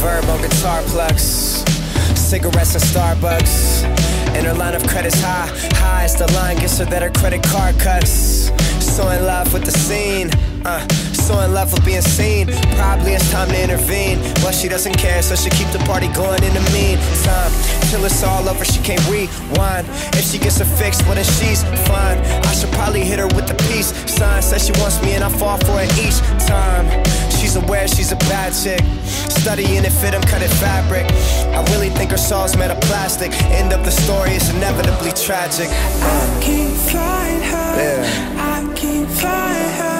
Verbal guitar plucks, cigarettes at Starbucks. And her line of credit's high, high as the line gets her that her credit card cuts. So in love with the scene, uh, so in love with being seen. Probably it's time to intervene. Well, she doesn't care, so she keep the party going in the meantime. Till it's all over, she can't rewind. If she gets a fix, well, then she's fine. I should probably hit her with the peace sign. Says she wants me, and I fall for it each time. Aware she's a bad chick. Studying it fit, I'm cutting fabric. I really think her soul's made of plastic. End of the story is inevitably tragic. I keep flying her. Yeah. I keep flying her.